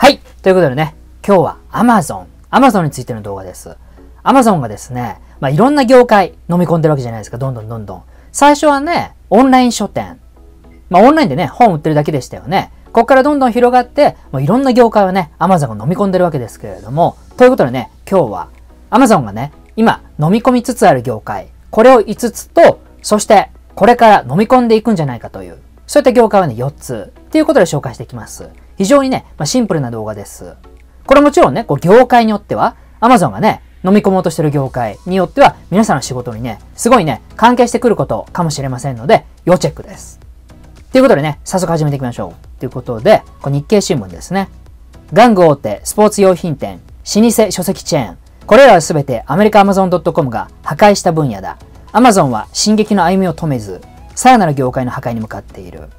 はい。ということでね、今日は Amazon。Amazon についての動画です。Amazon がですね、まあ、いろんな業界飲み込んでるわけじゃないですか。どんどんどんどん。最初はね、オンライン書店。まあ、オンラインでね、本売ってるだけでしたよね。ここからどんどん広がって、もういろんな業界をね、Amazon が飲み込んでるわけですけれども、ということでね、今日は Amazon がね、今飲み込みつつある業界、これを5つと、そしてこれから飲み込んでいくんじゃないかという、そういった業界はね、4つ。っていうことで紹介していきます。非常にね、まあ、シンプルな動画です。これもちろんね、こう業界によっては、Amazon がね、飲み込もうとしてる業界によっては、皆さんの仕事にね、すごいね、関係してくることかもしれませんので、要チェックです。ということでね、早速始めていきましょう。ということで、こ日経新聞ですね。玩具大手、スポーツ用品店、老舗書籍チェーン。これらはすべてアメリカ Amazon.com が破壊した分野だ。Amazon は進撃の歩みを止めず、さらなる業界の破壊に向かっている。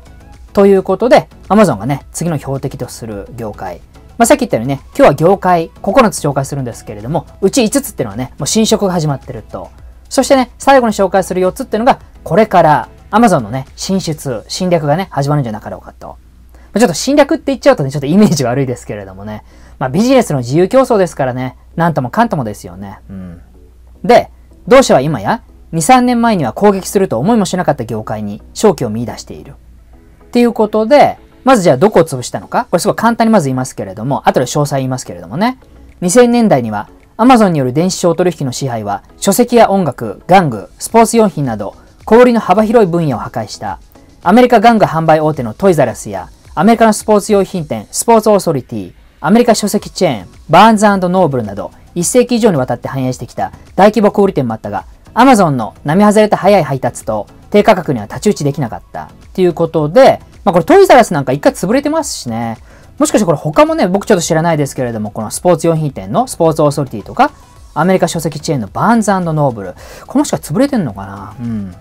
ということで、Amazon がね、次の標的とする業界。まあ、さっき言ったようにね、今日は業界9つ紹介するんですけれども、うち5つっていうのはね、もう新色が始まってると。そしてね、最後に紹介する4つっていうのが、これから Amazon のね、進出、侵略がね、始まるんじゃなかろうかと。まちょっと侵略って言っちゃうとね、ちょっとイメージ悪いですけれどもね。まあビジネスの自由競争ですからね、なんともかんともですよね。うん。で、同社は今や、2、3年前には攻撃すると思いもしなかった業界に勝機を見出している。っていうことで、まずじゃあどこを潰したのか？これすごい簡単にまず言いますけれども、後で詳細言いますけれどもね。2000年代には Amazon による電子商取引の支配は書籍や音楽、玩具、スポーツ用品など小売りの幅広い分野を破壊したアメリカ玩具販売大手のトイザラスやアメリカのスポーツ用品店スポーツオーソリティ、アメリカ書籍チェーン、バーンズノーブルなど1世紀以上にわたって繁栄してきた大規模小売店もあったが、Amazon の並外れた早い配達と低価格には太刀打ちできなかった。ということで、まあこれトイザラスなんか一回潰れてますしね。もしかしてこれ他もね、僕ちょっと知らないですけれども、このスポーツ用品店のスポーツオーソリティとか、アメリカ書籍チェーンのバーンズノーブル。この人は潰れてんのかな？うん。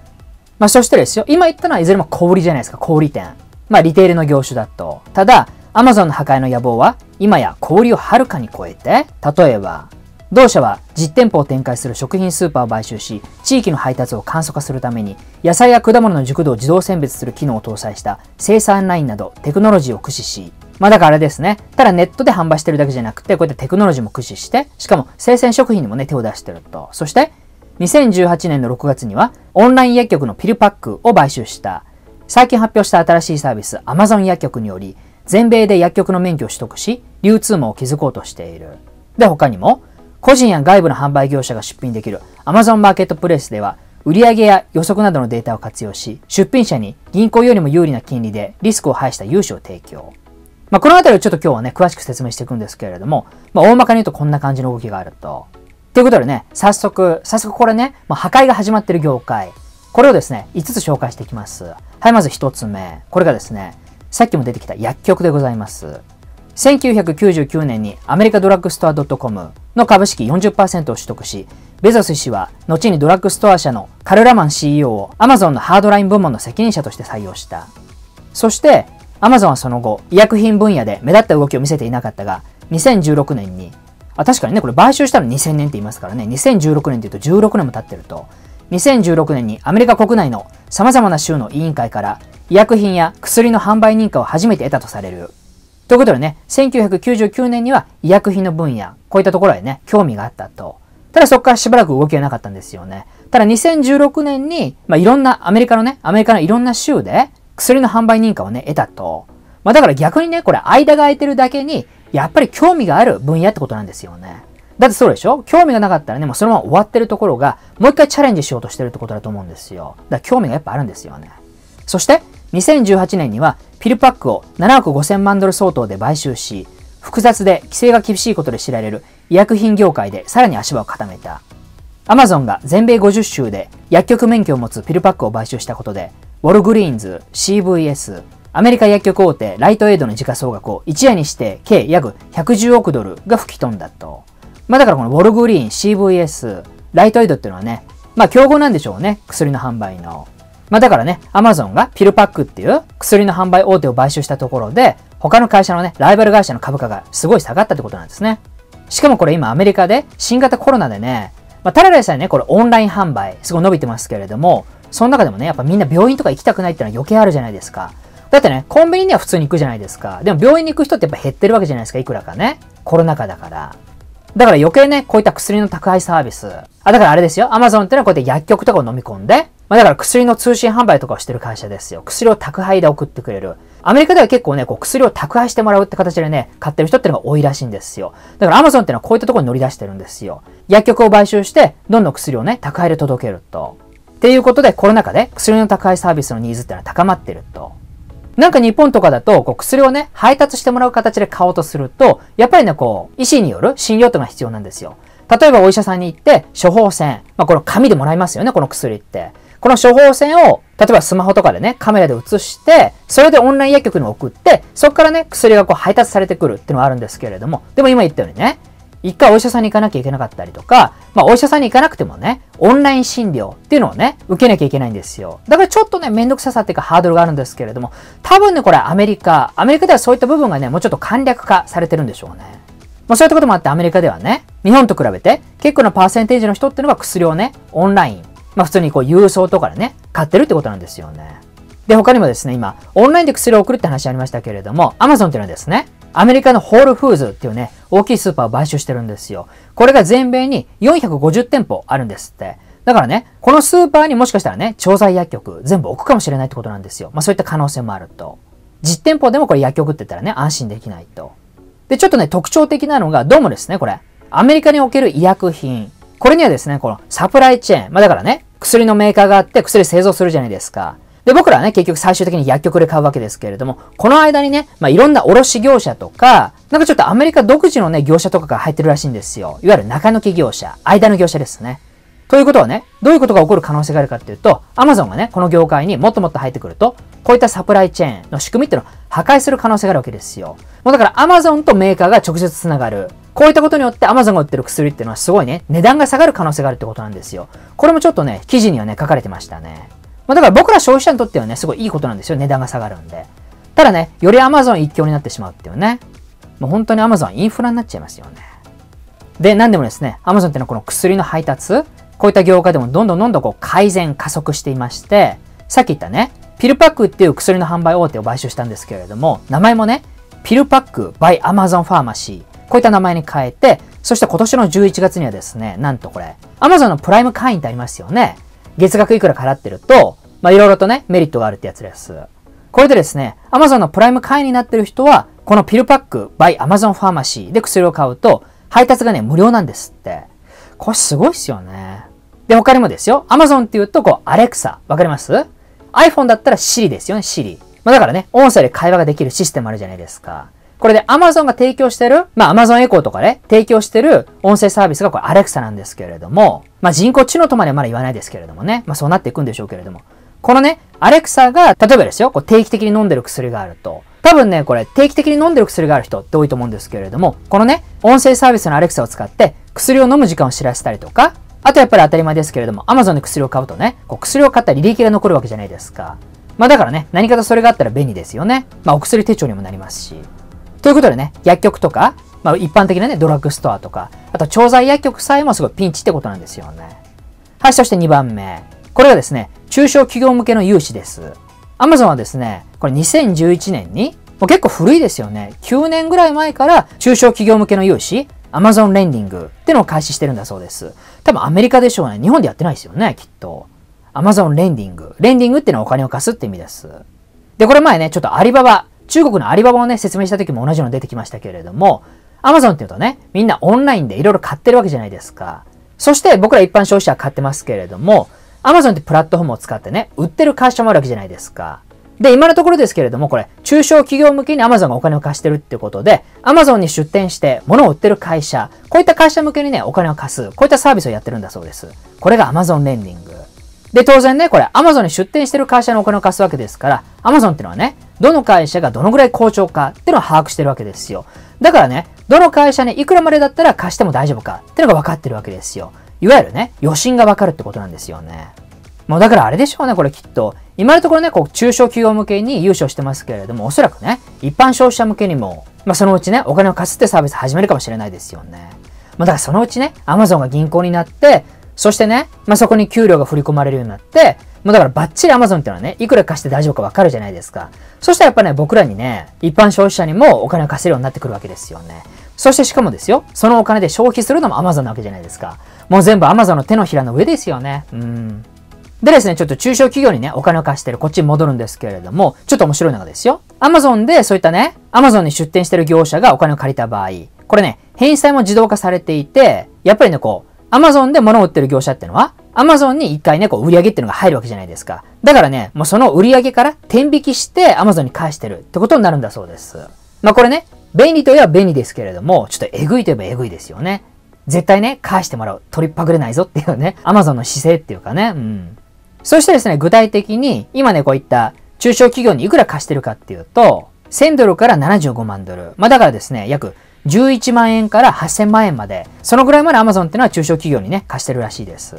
まあそしてですよ、今言ったのはいずれも小売りじゃないですか、小売店。まあリテールの業種だと。ただ、アマゾンの破壊の野望は、今や小売りをはるかに超えて、例えば、同社は実店舗を展開する食品スーパーを買収し、地域の配達を簡素化するために、野菜や果物の熟度を自動選別する機能を搭載した生産ラインなどテクノロジーを駆使し、まあだからあれですね。ただネットで販売してるだけじゃなくて、こうやってテクノロジーも駆使して、しかも生鮮食品にもね、手を出してると。そして、2018年の6月には、オンライン薬局のピルパックを買収した。最近発表した新しいサービス、Amazon 薬局により、全米で薬局の免許を取得し、流通網を築こうとしている。で、他にも、個人や外部の販売業者が出品できる Amazon マーケットプレイスでは、売上や予測などのデータを活用し、出品者に銀行よりも有利な金利でリスクを排した融資を提供。まあ、このあたりをちょっと今日はね、詳しく説明していくんですけれども、まあ、大まかに言うとこんな感じの動きがあると。ということでね、早速、早速これね、まあ、破壊が始まってる業界。これをですね、5つ紹介していきます。はい、まず1つ目。これがですね、さっきも出てきた薬局でございます。1999年にアメリカドラッグストア .com の株式40%を取得し、ベゾス氏は後にドラッグストア社のカルラマン CEO を Amazon のハードライン部門の責任者として採用した。そして Amazon はその後、医薬品分野で目立った動きを見せていなかったが、2016年に、あ確かにね、これ買収したの2000年って言いますからね、2016年って言うと16年も経ってると、2016年にアメリカ国内の様々な州の委員会から医薬品や薬の販売認可を初めて得たとされる。ということでね、1999年には医薬品の分野、こういったところへね、興味があったと。ただそこからしばらく動きがなかったんですよね。ただ2016年に、まあ、いろんな、アメリカのね、アメリカのいろんな州で薬の販売認可をね、得たと。まあだから逆にね、これ間が空いてるだけに、やっぱり興味がある分野ってことなんですよね。だってそうでしょ？興味がなかったらね、もうそのまま終わってるところが、もう一回チャレンジしようとしてるってことだと思うんですよ。だから興味がやっぱあるんですよね。そして、2018年にはピルパックを7億5000万ドル相当で買収し、複雑で規制が厳しいことで知られる医薬品業界でさらに足場を固めた。アマゾンが全米50州で薬局免許を持つピルパックを買収したことで、ウォルグリーンズ、CVS、アメリカ薬局大手ライトエイドの時価総額を一夜にして計約110億ドルが吹き飛んだと。まあだからこのウォルグリーン、CVS、ライトエイドっていうのはね、まあ競合なんでしょうね。薬の販売の。まあだからね、アマゾンがピルパックっていう薬の販売大手を買収したところで、他の会社のね、ライバル会社の株価がすごい下がったってことなんですね。しかもこれ今アメリカで新型コロナでね、まあ、ただでさえね、これオンライン販売、すごい伸びてますけれども、その中でもね、やっぱみんな病院とか行きたくないっていのは余計あるじゃないですか。だってね、コンビニには普通に行くじゃないですか。でも病院に行く人ってやっぱ減ってるわけじゃないですか、いくらかね。コロナ禍だから。だから余計ね、こういった薬の宅配サービス。あ、だからあれですよ。アマゾンってのはこうやって薬局とかを飲み込んで、まあだから薬の通信販売とかをしてる会社ですよ。薬を宅配で送ってくれる。アメリカでは結構ね、こう薬を宅配してもらうって形でね、買ってる人ってのが多いらしいんですよ。だからアマゾンってのはこういったところに乗り出してるんですよ。薬局を買収して、どんどん薬をね、宅配で届けると。っていうことで、コロナ禍で薬の宅配サービスのニーズってのは高まってると。なんか日本とかだと、こう薬をね、配達してもらう形で買おうとすると、やっぱりね、こう、医師による診療というのが必要なんですよ。例えばお医者さんに行って、処方箋、まあこの紙でもらいますよね、この薬って。この処方箋を、例えばスマホとかでね、カメラで写して、それでオンライン薬局に送って、そこからね、薬がこう配達されてくるっていうのはあるんですけれども、でも今言ったようにね、一回お医者さんに行かなきゃいけなかったりとか、まあお医者さんに行かなくてもね、オンライン診療っていうのをね、受けなきゃいけないんですよ。だからちょっとね、めんどくささっていうかハードルがあるんですけれども、多分ね、これアメリカ、アメリカではそういった部分がね、もうちょっと簡略化されてるんでしょうね。まあそういったこともあってアメリカではね、日本と比べて結構なパーセンテージの人っていうのは薬をね、オンライン、まあ普通にこう郵送とかでね、買ってるってことなんですよね。で、他にもですね、今、オンラインで薬を送るって話ありましたけれども、Amazon っていうのはですね、アメリカのホールフーズっていうね、大きいスーパーを買収してるんですよ。これが全米に450店舗あるんですって。だからね、このスーパーにもしかしたらね、調剤薬局全部置くかもしれないってことなんですよ。まあそういった可能性もあると。実店舗でもこれ薬局って言ったらね、安心できないと。で、ちょっとね、特徴的なのが、どうもですね、これ、アメリカにおける医薬品。これにはですね、このサプライチェーン。まあだからね、薬のメーカーがあって薬製造するじゃないですか。で、僕らはね、結局最終的に薬局で買うわけですけれども、この間にね、まあ、いろんな卸業者とか、なんかちょっとアメリカ独自のね、業者とかが入ってるらしいんですよ。いわゆる中抜き業者、間の業者ですね。ということはね、どういうことが起こる可能性があるかっていうと、アマゾンがね、この業界にもっともっと入ってくると、こういったサプライチェーンの仕組みっていうのを破壊する可能性があるわけですよ。もうだからアマゾンとメーカーが直接つながる。こういったことによってアマゾンが売ってる薬っていうのはすごいね、値段が下がる可能性があるってことなんですよ。これもちょっとね、記事にはね、書かれてましたね。まあ、だから僕ら消費者にとってはね、すごいいいことなんですよ。値段が下がるんで。ただね、より Amazon 一強になってしまうっていうね。もう本当に Amazon インフラになっちゃいますよね。で、なんでもですね、Amazon っていうのはこの薬の配達、こういった業界でもどんどんどんどんこう改善、加速していまして、さっき言ったね、ピルパックっていう薬の販売大手を買収したんですけれども、名前もね、ピルパック by Amazon Pharmacy。こういった名前に変えて、そして今年の11月にはですね、なんとこれ、Amazon のプライム会員ってありますよね。月額いくら払ってると、まあ、いろいろとね、メリットがあるってやつです。これでですね、Amazon のプライム会員になってる人は、このピルパック by Amazon Pharmacy で薬を買うと、配達がね、無料なんですって。これすごいっすよね。で、他にもですよ。Amazon って言うと、こう、Alexa。わかります ?iPhone だったら Siri ですよね、Siri。まあ、だからね、音声で会話ができるシステムあるじゃないですか。これで Amazon が提供してる、まあ Amazon Echo とかね、提供してる音声サービスがこれ Alexa なんですけれども、まあ人工知能とまではまだ言わないですけれどもね、まあそうなっていくんでしょうけれども、このね、アレクサが、例えばですよ、こう定期的に飲んでる薬があると。多分ね、これ定期的に飲んでる薬がある人って多いと思うんですけれども、このね、音声サービスのアレクサを使って薬を飲む時間を知らせたりとか、あとやっぱり当たり前ですけれども、Amazon で薬を買うとね、こう薬を買った履歴が残るわけじゃないですか。まあだからね、何かとそれがあったら便利ですよね。まあお薬手帳にもなりますし。ということでね、薬局とか、まあ一般的なね、ドラッグストアとか、あと調剤薬局さえもすごいピンチってことなんですよね。はい、そして2番目。これがですね、中小企業向けの融資です。Amazon はですね、これ2011年に、もう結構古いですよね。9年ぐらい前から中小企業向けの融資、Amazon レンディングってのを開始してるんだそうです。多分アメリカでしょうね。日本でやってないですよね、きっと。Amazon レンディング。レンディングってのはお金を貸すって意味です。で、これ前ね、ちょっとアリババ、中国のアリババをね、説明した時も同じの出てきましたけれども、Amazon っていうとね、みんなオンラインでいろいろ買ってるわけじゃないですか。そして僕ら一般消費者は買ってますけれども、Amazon ってプラットフォームを使ってね、売ってる会社もあるわけじゃないですか。で、今のところですけれども、これ、中小企業向けに Amazon がお金を貸してるってことで、Amazon に出店して物を売ってる会社、こういった会社向けにね、お金を貸す、こういったサービスをやってるんだそうです。これが Amazon レンディング。で、当然ね、これ Amazon に出店してる会社のお金を貸すわけですから、Amazon ってのはね、どの会社がどのぐらい好調かっていうのを把握してるわけですよ。だからね、どの会社にいくらまでだったら貸しても大丈夫かっていうのが分かってるわけですよ。いわゆるね、余震が分かるってことなんですよね。もうだからあれでしょうね、これきっと。今のところね、こう、中小企業向けに優勝してますけれども、おそらくね、一般消費者向けにも、まあそのうちね、お金を貸すってサービス始めるかもしれないですよね。まあだからそのうちね、アマゾンが銀行になって、そしてね、まあ、そこに給料が振り込まれるようになって、もうだからバッチリ Amazon っていうのはね、いくら貸して大丈夫かわかるじゃないですか。そしたらやっぱね、僕らにね、一般消費者にもお金を貸せるようになってくるわけですよね。そしてしかもですよ、そのお金で消費するのも Amazon なわけじゃないですか。もう全部 Amazon の手のひらの上ですよね。うん。でですね、ちょっと中小企業にね、お金を貸してる、こっちに戻るんですけれども、ちょっと面白いのがですよ。Amazon でそういったね、Amazon に出店してる業者がお金を借りた場合、これね、返済も自動化されていて、やっぱりね、こう、Amazon で物を売ってる業者ってのは、Amazon に一回ね、こう、売り上げっていうのが入るわけじゃないですか。だからね、もうその売り上げから転引きして Amazon に返してるってことになるんだそうです。まあこれね、便利といえば便利ですけれども、ちょっとえぐいといえばえぐいですよね。絶対ね、返してもらう。取りっぱぐれないぞっていうね、Amazon の姿勢っていうかね、うん。そしてですね、具体的に、今ね、こういった中小企業にいくら貸してるかっていうと、1000ドルから75万ドル。まあだからですね、約11万円から8000万円まで、そのぐらいまで Amazon っていうのは中小企業にね、貸してるらしいです。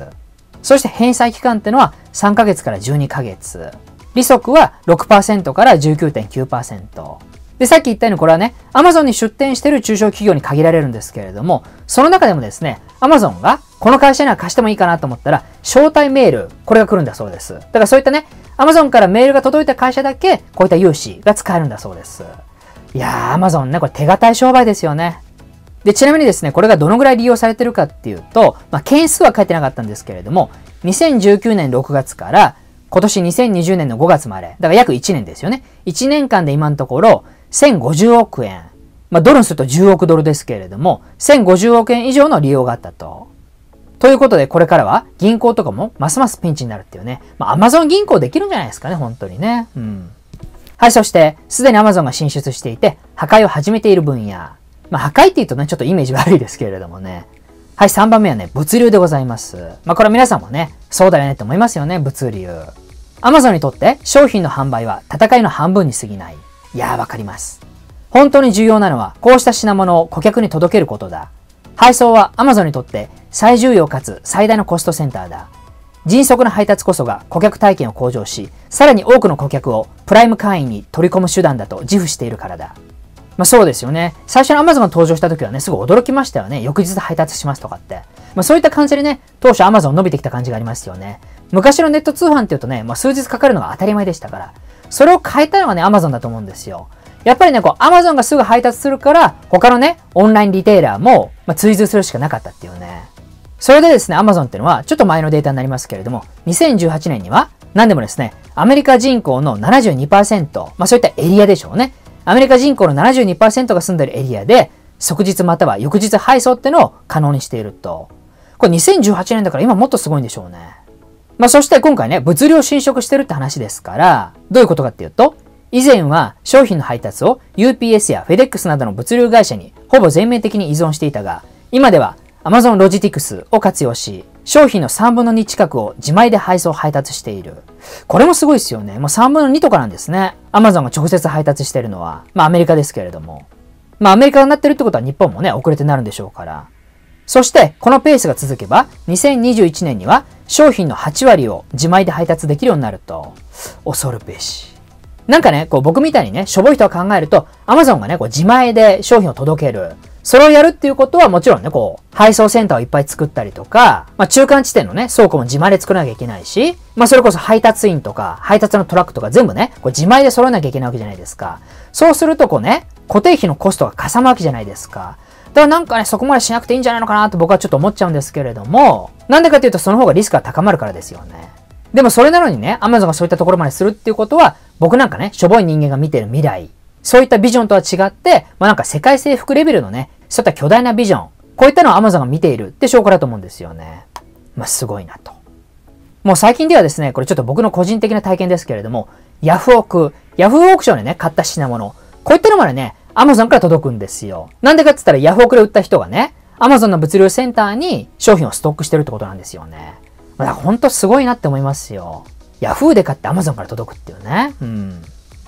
そして返済期間っていうのは3ヶ月から12ヶ月。利息は6%から19.9%。で、さっき言ったようにこれはね、Amazon に出店してる中小企業に限られるんですけれども、その中でもですね、Amazon がこの会社には貸してもいいかなと思ったら、招待メール、これが来るんだそうです。だからそういったね、Amazon からメールが届いた会社だけ、こういった融資が使えるんだそうです。いやー、Amazon ね、これ手堅い商売ですよね。で、ちなみにですね、これがどのぐらい利用されてるかっていうと、まあ、件数は書いてなかったんですけれども、2019年6月から今年2020年の5月まで、だから約1年ですよね。1年間で今のところ、1050億円。まあ、ドルにすると10億ドルですけれども、1050億円以上の利用があったと。ということで、これからは銀行とかもますますピンチになるっていうね。まあ、アマゾン銀行できるんじゃないですかね、本当にね。うん。はい、そして、すでにアマゾンが進出していて、破壊を始めている分野。まあ、破壊って言うとね、ちょっとイメージ悪いですけれどもね。はい、3番目はね、物流でございます。まあ、これは皆さんもね、そうだよねって思いますよね、物流。アマゾンにとって商品の販売は戦いの半分に過ぎない。いやーわかります。本当に重要なのは、こうした品物を顧客に届けることだ。配送は Amazon にとって最重要かつ最大のコストセンターだ。迅速な配達こそが顧客体験を向上し、さらに多くの顧客をプライム会員に取り込む手段だと自負しているからだ。まあそうですよね。最初に Amazon が登場した時はね、すごい驚きましたよね。翌日配達しますとかって。まあそういった感じでね、当初 Amazon 伸びてきた感じがありますよね。昔のネット通販って言うとね、まあ数日かかるのが当たり前でしたから。それを変えたのがね、Amazon だと思うんですよ。やっぱりね、こう、Amazon がすぐ配達するから、他のね、オンラインリテイラーも、まあ、追随するしかなかったっていうね。それでですね、Amazon っていうのは、ちょっと前のデータになりますけれども、2018年には、何でもですね、アメリカ人口の72%、まあそういったエリアでしょうね。アメリカ人口の72%が住んでるエリアで、即日または翌日配送ってのを可能にしていると。これ2018年だから今もっとすごいんでしょうね。まあそして今回ね、物流を侵食してるって話ですから、どういうことかっていうと、以前は商品の配達を UPS や FedEx などの物流会社にほぼ全面的に依存していたが、今では Amazon Logitics を活用し、商品の3分の2近くを自前で配送配達している。これもすごいですよね。もう3分の2とかなんですね。Amazon が直接配達しているのは。まあアメリカですけれども。まあアメリカがなってるってことは日本もね、遅れてなるんでしょうから。そして、このペースが続けば、2021年には商品の8割を自前で配達できるようになると、恐るべし。なんかね、こう僕みたいにね、しょぼい人が考えると、Amazon がね、こう自前で商品を届ける。それをやるっていうことはもちろんね、こう、配送センターをいっぱい作ったりとか、まあ中間地点のね、倉庫も自前で作らなきゃいけないし、まあそれこそ配達員とか、配達のトラックとか全部ね、こう自前で揃えなきゃいけないわけじゃないですか。そうするとこうね、固定費のコストがかさむわけじゃないですか。だからなんかね、そこまでしなくていいんじゃないのかなと僕はちょっと思っちゃうんですけれども、なんでかっていうとその方がリスクが高まるからですよね。でもそれなのにね、Amazon がそういったところまでするっていうことは、僕なんかね、しょぼい人間が見てる未来、そういったビジョンとは違って、まあなんか世界征服レベルのね、そういった巨大なビジョン、こういったのを Amazon が見ているって証拠だと思うんですよね。まあすごいなと。もう最近ではですね、これちょっと僕の個人的な体験ですけれども、ヤフオク、ヤフーオークションでね、買った品物、こういったのまでね、アマゾンから届くんですよ。なんでかって言ったらヤフオクで売った人がね、アマゾンの物流センターに商品をストックしてるってことなんですよね。だからほんとすごいなって思いますよ。ヤフーで買ってアマゾンから届くっていうね。うん。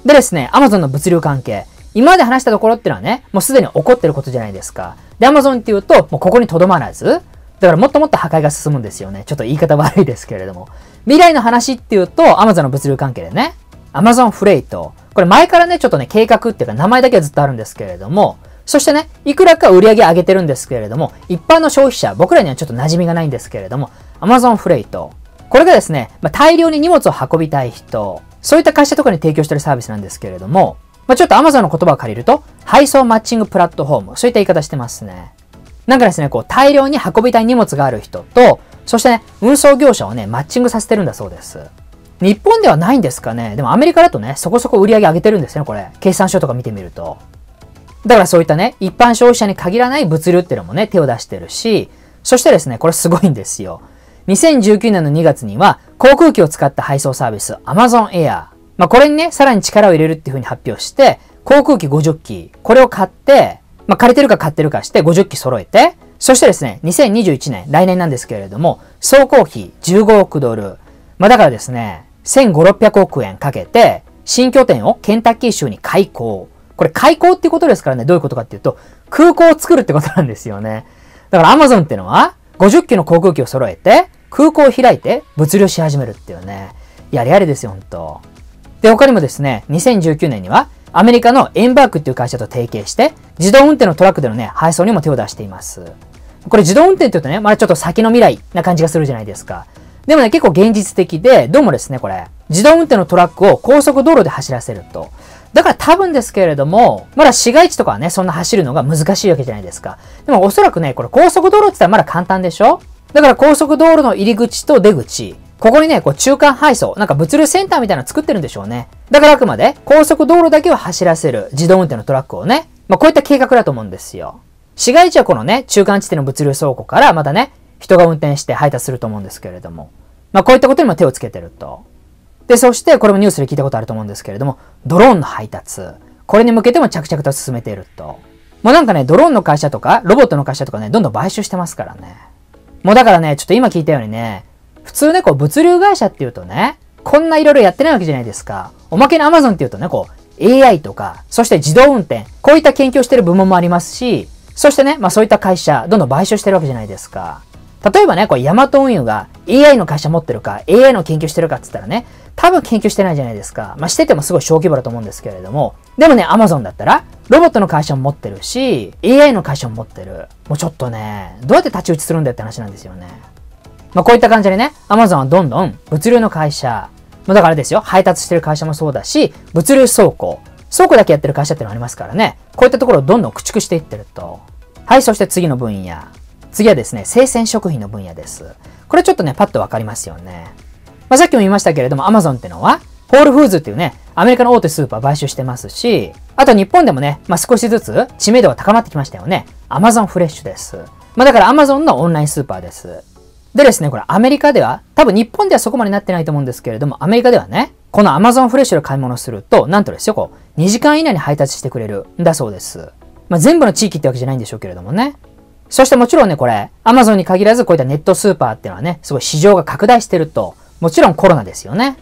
でですね、アマゾンの物流関係。今まで話したところっていうのはね、もうすでに起こってることじゃないですか。で、アマゾンっていうと、もうここに留まらず、だからもっともっと破壊が進むんですよね。ちょっと言い方悪いですけれども。未来の話っていうと、アマゾンの物流関係でね、アマゾンフレイト。これ前からね、ちょっとね、計画っていうか名前だけはずっとあるんですけれども、そしてね、いくらか売り上げ上げてるんですけれども、一般の消費者、僕らにはちょっと馴染みがないんですけれども、Amazon フレイト。これがですね、まあ、大量に荷物を運びたい人、そういった会社とかに提供してるサービスなんですけれども、まあ、ちょっと Amazon の言葉を借りると、配送マッチングプラットフォーム、そういった言い方してますね。なんかですね、こう大量に運びたい荷物がある人と、そしてね、運送業者をね、マッチングさせてるんだそうです。日本ではないんですかね。でもアメリカだとね、そこそこ売り上げ上げてるんですね、これ。計算書とか見てみると。だからそういったね、一般消費者に限らない物流っていうのもね、手を出してるし、そしてですね、これすごいんですよ。2019年の2月には、航空機を使った配送サービス、Amazon Air。まあ、これにね、さらに力を入れるっていうふうに発表して、航空機50機、これを買って、まあ、借りてるか買ってるかして50機揃えて、そしてですね、2021年、来年なんですけれども、総工費15億ドル。まあ、だからですね、1500、600億円かけて、新拠点をケンタッキー州に開港。これ開港っていうことですからね、どういうことかっていうと、空港を作るってことなんですよね。だから Amazon ってのは、50機の航空機を揃えて、空港を開いて物流し始めるっていうね。やりやりですよ、ほんと。で、他にもですね、2019年には、アメリカのエンバークっていう会社と提携して、自動運転のトラックでのね、配送にも手を出しています。これ自動運転って言うとね、まだちょっと先の未来な感じがするじゃないですか。でもね、結構現実的で、どうもですね、これ、自動運転のトラックを高速道路で走らせると。だから多分ですけれども、まだ市街地とかはね、そんな走るのが難しいわけじゃないですか。でもおそらくね、これ高速道路って言ったらまだ簡単でしょ？だから高速道路の入り口と出口、ここにね、こう中間配送、なんか物流センターみたいなの作ってるんでしょうね。だからあくまで高速道路だけを走らせる自動運転のトラックをね、まあこういった計画だと思うんですよ。市街地はこのね、中間地点の物流倉庫からまたね、人が運転して配達すると思うんですけれども。まあこういったことにも手をつけてると。で、そしてこれもニュースで聞いたことあると思うんですけれども、ドローンの配達。これに向けても着々と進めていると。もうなんかね、ドローンの会社とか、ロボットの会社とかね、どんどん買収してますからね。もうだからね、ちょっと今聞いたようにね、普通ね、こう物流会社っていうとね、こんないろいろやってないわけじゃないですか。おまけに Amazon っていうとね、こう AI とか、そして自動運転、こういった研究をしてる部門もありますし、そしてね、まあそういった会社、どんどん買収してるわけじゃないですか。例えばね、こうヤマト運輸が AI の会社持ってるか、AI の研究してるかって言ったらね、多分研究してないじゃないですか。まあしててもすごい小規模だと思うんですけれども、でもね、Amazon だったら、ロボットの会社も持ってるし、AI の会社も持ってる。もうちょっとね、どうやって太刀打ちするんだよって話なんですよね。まあこういった感じでね、Amazon はどんどん物流の会社、まあだからですよ、配達してる会社もそうだし、物流倉庫、倉庫だけやってる会社ってのありますからね、こういったところをどんどん駆逐していってると。はい、そして次の分野。次はですね、生鮮食品の分野です。これちょっとね、パッとわかりますよね。まあ、さっきも言いましたけれども、Amazon ってのは、ホールフーズっていうね、アメリカの大手スーパー買収してますし、あと日本でもね、まあ、少しずつ知名度が高まってきましたよね。Amazon フレッシュです。まあ、だから Amazon のオンラインスーパーです。でですね、これアメリカでは、多分日本ではそこまでなってないと思うんですけれども、アメリカではね、この Amazon フレッシュで買い物すると、なんとですよ、こう、2時間以内に配達してくれるんだそうです。まあ、全部の地域ってわけじゃないんでしょうけれどもね。そしてもちろんね、これ、Amazon に限らずこういったネットスーパーっていうのはね、すごい市場が拡大してると、もちろんコロナですよね。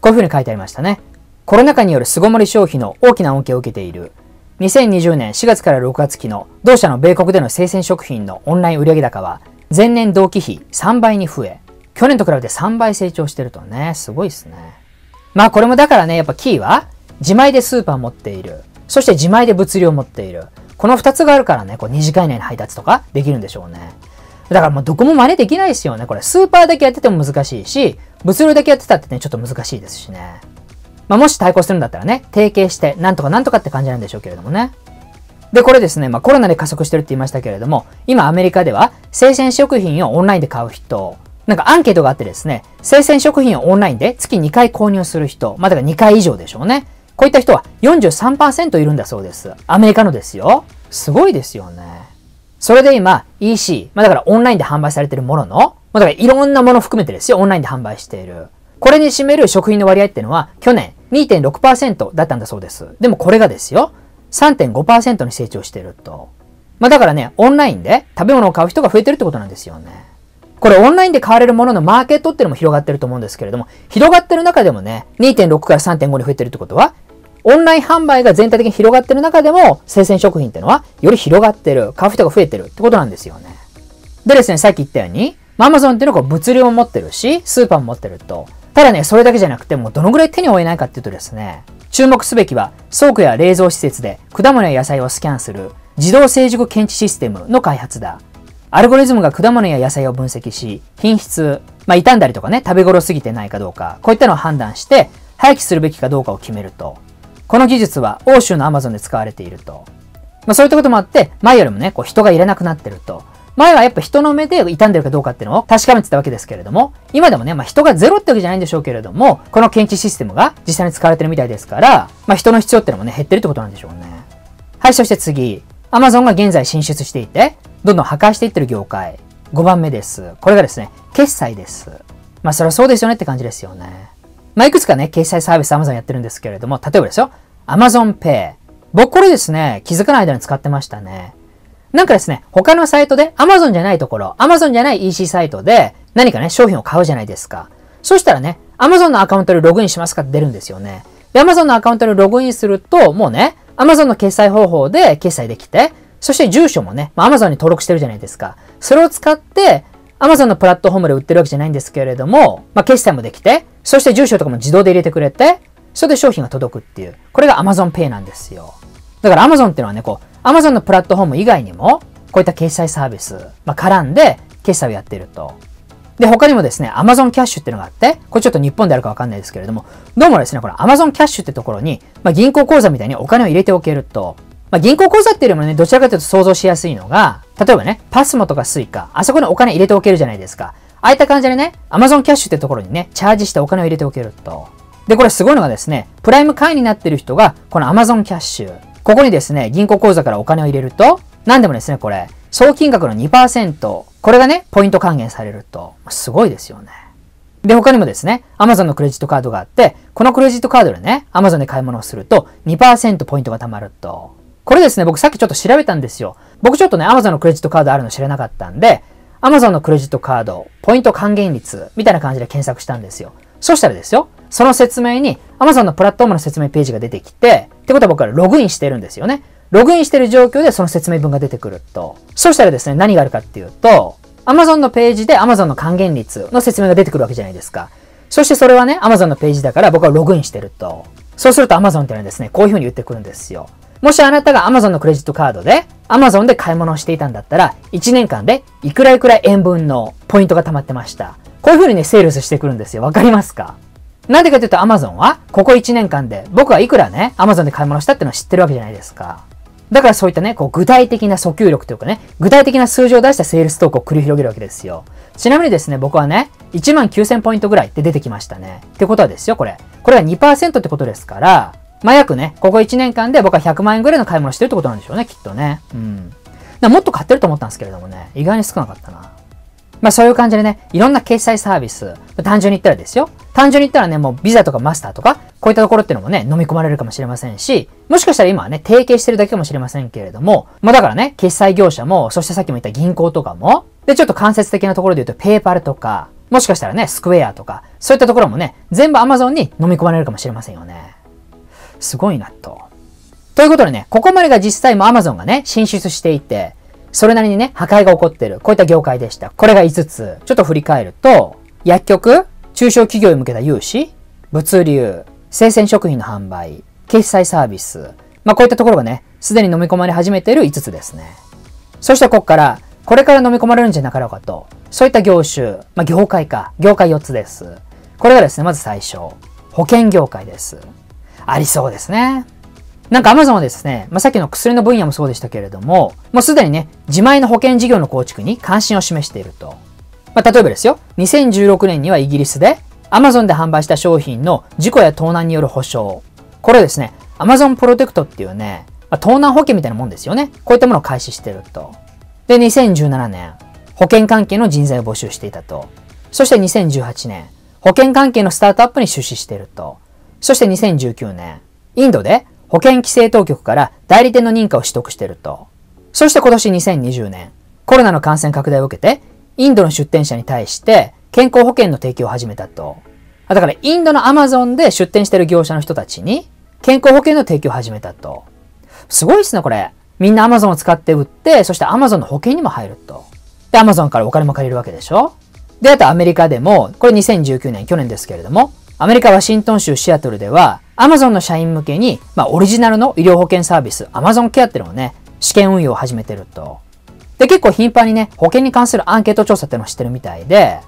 こういうふうに書いてありましたね。コロナ禍による巣ごもり消費の大きな恩恵を受けている。2020年4月から6月期の同社の米国での生鮮食品のオンライン売上高は前年同期比3倍に増え、去年と比べて3倍成長してるとね、すごいですね。まあこれもだからね、やっぱキーは自前でスーパー持っている。そして自前で物流を持っている。この2つがあるからね、こう2時間以内に配達とかできるんでしょうね。だからもうどこも真似できないですよね。これスーパーだけやってても難しいし、物流だけやってたってね、ちょっと難しいですしね。まあ、もし対抗するんだったらね、提携して、なんとかなんとかって感じなんでしょうけれどもね。で、これですね、まあ、コロナで加速してるって言いましたけれども、今アメリカでは生鮮食品をオンラインで買う人、なんかアンケートがあってですね、生鮮食品をオンラインで月2回購入する人、まあ、だから2回以上でしょうね。こういった人は43%いるんだそうです。アメリカのですよ。すごいですよね。それで今、EC、まあ、だからオンラインで販売されているものの、まあ、だからいろんなもの含めてですよ、オンラインで販売している。これに占める食品の割合っていうのは、去年2.6%だったんだそうです。でもこれがですよ、3.5%に成長していると。まあだからね、オンラインで食べ物を買う人が増えてるってことなんですよね。これオンラインで買われるもののマーケットっていうのも広がってると思うんですけれども、広がってる中でもね、2.6から3.5に増えてるってことは、オンライン販売が全体的に広がってる中でも、生鮮食品っていうのは、より広がってる、買う人が増えてるってことなんですよね。でですね、さっき言ったように、アマゾンっていうのは物流も持ってるし、スーパーも持ってると。ただね、それだけじゃなくて、もうどのぐらい手に負えないかっていうとですね、注目すべきは、倉庫や冷蔵施設で果物や野菜をスキャンする自動成熟検知システムの開発だ。アルゴリズムが果物や野菜を分析し、品質、まあ、傷んだりとかね、食べ頃すぎてないかどうか、こういったのを判断して、廃棄するべきかどうかを決めると。この技術は欧州のアマゾンで使われていると。まあ、そういったこともあって、前よりもね、こう人が入れなくなってると。前はやっぱ人の目で傷んでるかどうかっていうのを確かめてたわけですけれども、今でもね、まあ、人がゼロってわけじゃないんでしょうけれども、この検知システムが実際に使われてるみたいですから、まあ、人の必要ってのもね、減ってるってことなんでしょうね。はい、そして次。Amazon が現在進出していて、どんどん破壊していってる業界。5番目です。これがですね、決済です。まあ、それはそうですよねって感じですよね。まあ、いくつかね、決済サービス Amazon やってるんですけれども、例えばですよ、Amazon Pay。僕これですね、気づかない間に使ってましたね。なんかですね、他のサイトで、Amazon じゃないところ、Amazon じゃない EC サイトで何かね、商品を買うじゃないですか。そしたらね、Amazon のアカウントでログインしますかって出るんですよね。で、Amazon のアカウントでログインすると、もうね、Amazon の決済方法で決済できて、そして住所もね、まあ、Amazon に登録してるじゃないですか。それを使って、Amazon のプラットフォームで売ってるわけじゃないんですけれども、まあ、決済もできて、そして住所とかも自動で入れてくれて、それで商品が届くっていう。これが Amazon Pay なんですよ。だから Amazon っていうのはね、こう、Amazon のプラットフォーム以外にも、こういった決済サービス、まあ、絡んで決済をやってると。で、他にもですね、Amazon キャッシュっていうのがあって、これちょっと日本であるかわかんないですけれども、どうもですね、この Amazon キャッシュってところに、まあ、銀行口座みたいにお金を入れておけると、まあ、銀行口座っていうよりもね、どちらかというと想像しやすいのが、例えばね、パスモとかスイカ、あそこにお金入れておけるじゃないですか。ああいった感じでね、Amazon キャッシュってところにね、チャージしてお金を入れておけると。で、これすごいのがですね、プライム会員になってる人が、この Amazon キャッシュ、ここにですね、銀行口座からお金を入れると、何でもですね、これ、総金額の2%、これがね、ポイント還元されると、すごいですよね。で、他にもですね、Amazon のクレジットカードがあって、このクレジットカードでね、Amazon で買い物をすると2%ポイントが貯まると。これですね、僕さっきちょっと調べたんですよ。僕ちょっとね、Amazon のクレジットカードあるの知らなかったんで、Amazon のクレジットカード、ポイント還元率、みたいな感じで検索したんですよ。そしたらですよ、その説明に Amazon のプラットフォームの説明ページが出てきて、ってことは僕はログインしてるんですよね。ログインしてる状況でその説明文が出てくると。そしたらですね、何があるかっていうと、Amazon のページで Amazon の還元率の説明が出てくるわけじゃないですか。そしてそれはね、Amazon のページだから僕はログインしてると。そうすると Amazon っていうのはですね、こういう風に言ってくるんですよ。もしあなたが Amazon のクレジットカードで Amazon で買い物をしていたんだったら、1年間でいくらいくら円分のポイントが溜まってました。こういう風にね、セールスしてくるんですよ。わかりますか？なんでかというと Amazon は、ここ1年間で僕はいくらね、Amazon で買い物したってのを知ってるわけじゃないですか。だからそういったね、こう具体的な訴求力というかね、具体的な数字を出したセールストークを繰り広げるわけですよ。ちなみにですね、僕はね、1万9000ポイントぐらいって出てきましたね。ってことはですよ、これ。これが2%ってことですから、まあ、約ね、ここ1年間で僕は100万円ぐらいの買い物してるってことなんでしょうね、きっとね。うん。もっと買ってると思ったんですけれどもね、意外に少なかったな。まあそういう感じでね、いろんな決済サービス、単純に言ったらですよ。単純に言ったらね、もうビザとかマスターとか、こういったところっていうのもね、飲み込まれるかもしれませんし、もしかしたら今はね、提携してるだけかもしれませんけれども、まあだからね、決済業者も、そしてさっきも言った銀行とかも、で、ちょっと間接的なところで言うと、ペーパルとか、もしかしたらね、スクエアとか、そういったところもね、全部 Amazon に飲み込まれるかもしれませんよね。すごいなと。ということでね、ここまでが実際も Amazon がね、進出していて、それなりにね、破壊が起こってる。こういった業界でした。これが5つ。ちょっと振り返ると、薬局、中小企業に向けた融資、物流、生鮮食品の販売、決済サービス。まあ、こういったところがね、すでに飲み込まれ始めている5つですね。そしてここから、これから飲み込まれるんじゃなかろうかと、そういった業種、まあ、業界か、業界4つです。これがですね、まず最初、保険業界です。ありそうですね。なんか Amazon はですね、まあ、さっきの薬の分野もそうでしたけれども、もうすでにね、自前の保険事業の構築に関心を示していると。まあ、例えばですよ、2016年にはイギリスで Amazon で販売した商品の事故や盗難による保証。これですね、Amazon Protect っていうね、まあ、盗難保険みたいなもんですよね。こういったものを開始してると。で、2017年、保険関係の人材を募集していたと。そして2018年、保険関係のスタートアップに出資していると。そして2019年、インドで保険規制当局から代理店の認可を取得してると。そして今年2020年、コロナの感染拡大を受けて、インドの出店者に対して健康保険の提供を始めたと。だからインドのアマゾンで出店してる業者の人たちに健康保険の提供を始めたと。すごいですね、これ。みんなアマゾンを使って売って、そしてアマゾンの保険にも入ると。で、アマゾンからお金も借りるわけでしょで、あとアメリカでも、これ2019年、去年ですけれども、アメリカ・ワシントン州シアトルでは、アマゾンの社員向けに、まあ、オリジナルの医療保険サービス、アマゾンケアっていうのをね、試験運用を始めてると。で、結構頻繁にね、保険に関するアンケート調査っていうのをしてるみたいで、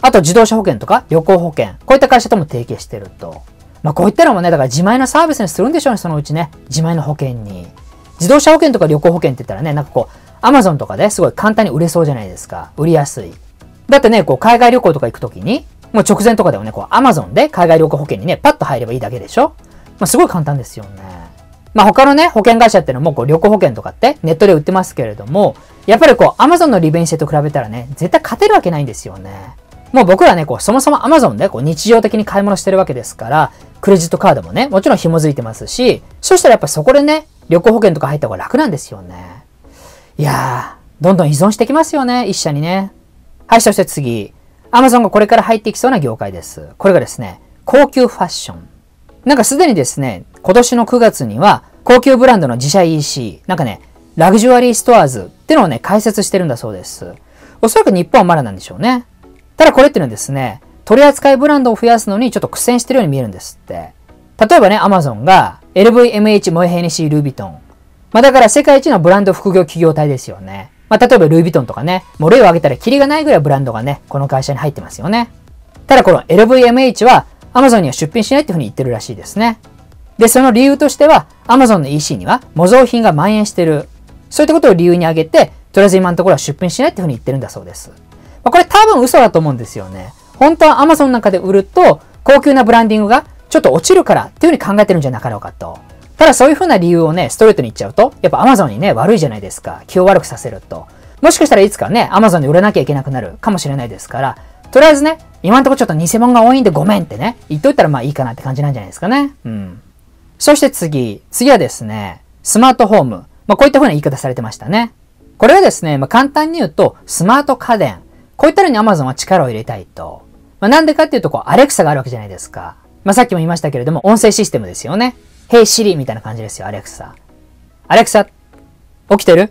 あと自動車保険とか旅行保険、こういった会社とも提携してると。まあこういったのもね、だから自前のサービスにするんでしょうね、そのうちね。自前の保険に。自動車保険とか旅行保険って言ったらね、なんかこう、アマゾンとかですごい簡単に売れそうじゃないですか。売りやすい。だってね、こう海外旅行とか行くときに、もう直前とかでもね、こうアマゾンで海外旅行保険にね、パッと入ればいいだけでしょ？まあすごい簡単ですよね。まあ他のね、保険会社っていうのもこう旅行保険とかってネットで売ってますけれども、やっぱりこうアマゾンの利便性と比べたらね、絶対勝てるわけないんですよね。もう僕らね、こうそもそもアマゾンでこう日常的に買い物してるわけですから、クレジットカードもね、もちろん紐づいてますし、そしたらやっぱそこでね、旅行保険とか入った方が楽なんですよね。いやー、どんどん依存してきますよね、一社にね。はい、そして次。アマゾンがこれから入ってきそうな業界です。これがですね、高級ファッション。なんかすでにですね、今年の9月には、高級ブランドの自社 EC、なんかね、ラグジュアリーストアーズってのをね、開設してるんだそうです。おそらく日本はまだなんでしょうね。ただこれっていうのはですね、取扱いブランドを増やすのにちょっと苦戦してるように見えるんですって。例えばね、アマゾンが LVMH モエヘネシールービトン。まあだから世界一のブランド副業企業体ですよね。まあ、例えばルイ・ヴィトンとかね、もう例を挙げたらキリがないぐらいブランドがね、この会社に入ってますよね。ただこの LVMH は Amazon には出品しないっていうふうに言ってるらしいですね。で、その理由としては Amazon の EC には模造品が蔓延してる。そういったことを理由に挙げて、とりあえず今のところは出品しないっていうふうに言ってるんだそうです。まあ、これ多分嘘だと思うんですよね。本当は Amazon の中で売ると高級なブランディングがちょっと落ちるからっていうふうに考えてるんじゃなかろうかと。ただそういうふうな理由をね、ストレートに言っちゃうと、やっぱ Amazon にね、悪いじゃないですか。気を悪くさせると。もしかしたらいつかね、Amazon で売らなきゃいけなくなるかもしれないですから、とりあえずね、今んとこちょっと偽物が多いんでごめんってね、言っといたらまあいいかなって感じなんじゃないですかね。うん。そして次、次はですね、スマートホーム。まあこういった風な言い方されてましたね。これはですね、まあ簡単に言うと、スマート家電。こういったのに Amazon は力を入れたいと。まあなんでかっていうと、こう、アレクサがあるわけじゃないですか。まあさっきも言いましたけれども、音声システムですよね。Hey Siri みたいな感じですよ、アレクサ。アレクサ、起きてる？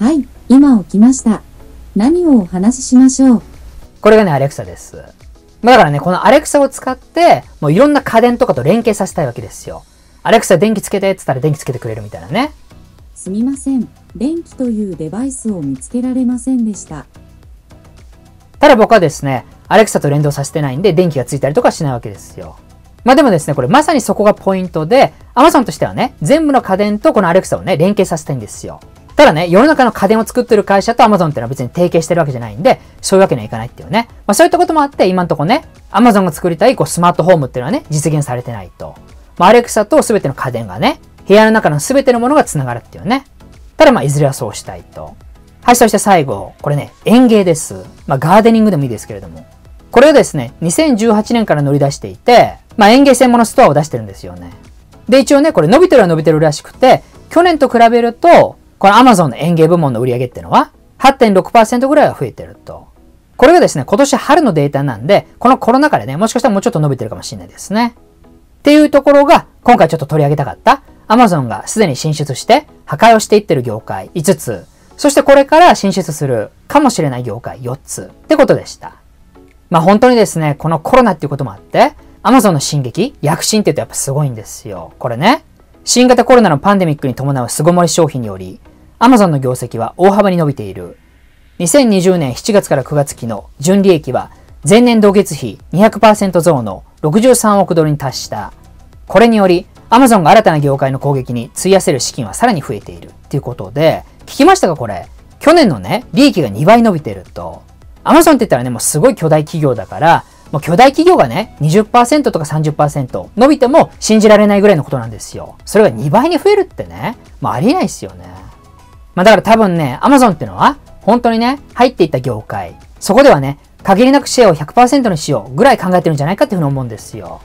はい。今起きました。何をお話ししましょう？これがね、アレクサです。まあ、だからね、このアレクサを使って、もういろんな家電とかと連携させたいわけですよ。アレクサ電気つけてって言ったら電気つけてくれるみたいなね。すみません。電気というデバイスを見つけられませんでした。ただ僕はですね、アレクサと連動させてないんで電気がついたりとかしないわけですよ。まあでもですね、これまさにそこがポイントで、Amazon としてはね、全部の家電とこのアレクサをね、連携させたいんですよ。ただね、世の中の家電を作ってる会社と Amazon っていうのは別に提携してるわけじゃないんで、そういうわけにはいかないっていうね。まあそういったこともあって、今んとこね、Amazon が作りたいこうスマートホームっていうのはね、実現されてないと。まあ、アレクサと全ての家電がね、部屋の中の全てのものが繋がるっていうね。ただまあ、いずれはそうしたいと。はい、そして最後、これね、園芸です。まあ、ガーデニングでもいいですけれども。これをですね、2018年から乗り出していて、まあ、園芸専門のストアを出してるんですよね。で、一応ね、これ伸びてるは伸びてるらしくて、去年と比べると、この Amazon の園芸部門の売り上げっていうのは8.6%ぐらいは増えてると。これがですね、今年春のデータなんで、このコロナ禍でね、もしかしたらもうちょっと伸びてるかもしれないですね。っていうところが、今回ちょっと取り上げたかった、Amazon がすでに進出して、破壊をしていってる業界5つ、そしてこれから進出するかもしれない業界4つってことでした。まあ本当にですね、このコロナっていうこともあって、Amazon の進撃、躍進って言うとやっぱすごいんですよ。これね、新型コロナのパンデミックに伴う巣ごもり消費により、アマゾンの業績は大幅に伸びている。2020年7月から9月期の純利益は前年同月比200%増の63億ドルに達した。これにより、アマゾンが新たな業界の攻撃に費やせる資金はさらに増えているっていうことで、聞きましたかこれ？去年のね、利益が2倍伸びてると。アマゾンって言ったらね、もうすごい巨大企業だから、もう巨大企業がね、20%とか30%伸びても信じられないぐらいのことなんですよ。それが2倍に増えるってね、まあありえないですよね。まあだから多分ね、Amazon ってのは、本当にね、入っていった業界、そこではね、限りなくシェアを100%にしようぐらい考えてるんじゃないかっていうふうに思うんですよ。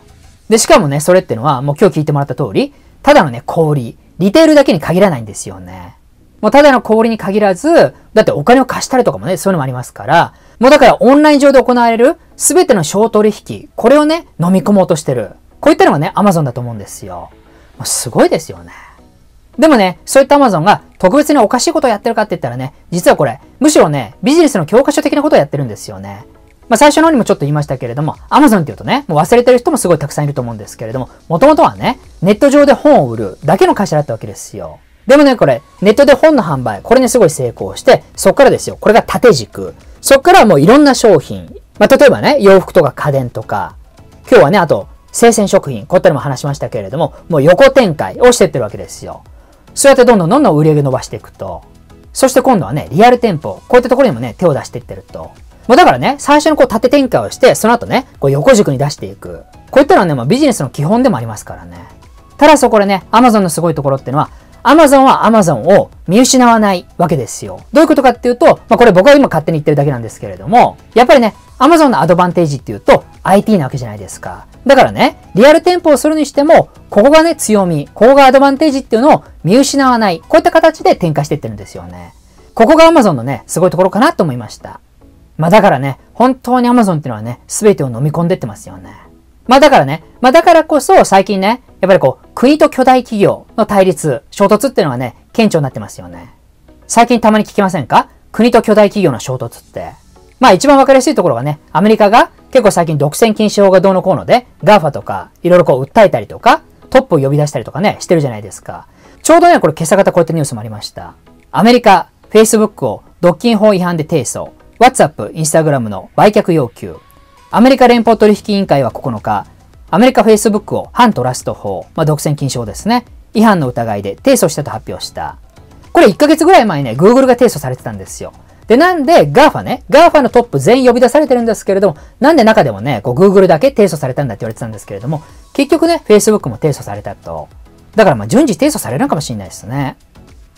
で、しかもね、それってのは、もう今日聞いてもらった通り、ただのね、小売リテールだけに限らないんですよね。もうただの小売に限らず、だってお金を貸したりとかもね、そういうのもありますから、もうだからオンライン上で行われる全ての小取引、これをね、飲み込もうとしてる。こういったのがね、Amazon だと思うんですよ。もうすごいですよね。でもね、そういった Amazon が特別におかしいことをやってるかって言ったらね、実はこれ、むしろね、ビジネスの教科書的なことをやってるんですよね。まあ最初の方にもちょっと言いましたけれども、Amazon って言うとね、もう忘れてる人もすごいたくさんいると思うんですけれども、もともとはね、ネット上で本を売るだけの会社だったわけですよ。でもね、これ、ネットで本の販売、これね、すごい成功して、そっからですよ。これが縦軸。そっからもういろんな商品。まあ、例えばね、洋服とか家電とか、今日はね、あと、生鮮食品、こういったのも話しましたけれども、もう横展開をしていってるわけですよ。そうやってどんどんどんどん売り上げ伸ばしていくと。そして今度はね、リアル店舗、こういったところにもね、手を出していってると。もうだからね、最初にこう縦展開をして、その後ね、こう横軸に出していく。こういったのはね、まあ、ビジネスの基本でもありますからね。ただそこでね、アマゾンのすごいところっていうのは、アマゾンはアマゾンを見失わないわけですよ。どういうことかっていうと、まあこれ僕は今勝手に言ってるだけなんですけれども、やっぱりね、アマゾンのアドバンテージっていうと IT なわけじゃないですか。だからね、リアル店舗をするにしても、ここがね、強み、ここがアドバンテージっていうのを見失わない、こういった形で展開していってるんですよね。ここが Amazon のね、すごいところかなと思いました。まあだからね、本当に Amazon っていうのはね、すべてを飲み込んでってますよね。まあだからね、まあだからこそ最近ね、やっぱりこう、国と巨大企業の対立、衝突っていうのがね、顕著になってますよね。最近たまに聞きませんか？国と巨大企業の衝突って。まあ一番わかりやすいところがね、アメリカが結構最近独占禁止法がどうのこうので、GAFA とかいろいろこう訴えたりとか、トップを呼び出したりとかね、してるじゃないですか。ちょうどね、これ今朝方こういったニュースもありました。アメリカ、Facebook を独禁法違反で提訴。WhatsApp、Instagram の売却要求。アメリカ連邦取引委員会は9日、アメリカ Facebook を反トラスト法、まあ、独占禁止法ですね、違反の疑いで提訴したと発表した。これ1ヶ月ぐらい前ね、Google が提訴されてたんですよ。で、なんで GAFA ね、GAFA のトップ全員呼び出されてるんですけれども、なんで中でもね、こう Google だけ提訴されたんだって言われてたんですけれども、結局ね、Facebook も提訴されたと。だからまあ順次提訴されるのかもしれないですね。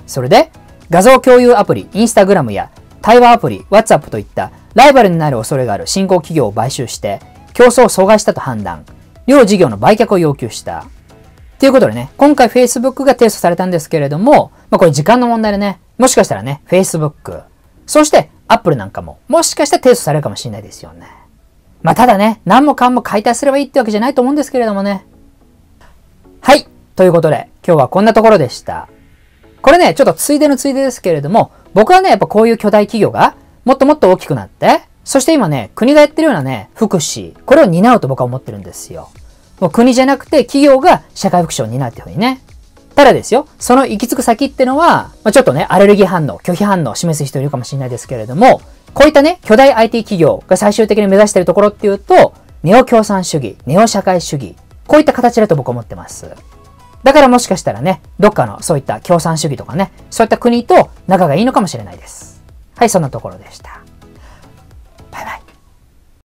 それで、画像共有アプリ、Instagram や対話アプリ、WhatsApp といったライバルになる恐れがある新興企業を買収して、競争を阻害したと判断。両事業の売却を要求した。ということでね、今回 Facebook が提訴されたんですけれども、まあこれ時間の問題でね、もしかしたらね、Facebook、そして Apple なんかも、もしかしたら提訴されるかもしれないですよね。まあただね、何もかんも解体すればいいってわけじゃないと思うんですけれどもね。はい。ということで、今日はこんなところでした。これね、ちょっとついでのついでですけれども、僕はね、やっぱこういう巨大企業がもっともっと大きくなって、そして今ね、国がやってるようなね、福祉、これを担うと僕は思ってるんですよ。もう国じゃなくて企業が社会福祉を担うっていうふうにね。ただですよ、その行き着く先ってのは、まあ、ちょっとね、アレルギー反応、拒否反応を示す人いるかもしれないですけれども、こういったね、巨大 IT 企業が最終的に目指しているところっていうと、ネオ共産主義、ネオ社会主義、こういった形だと僕は思ってます。だからもしかしたらね、どっかのそういった共産主義とかね、そういった国と仲がいいのかもしれないです。はい、そんなところでした。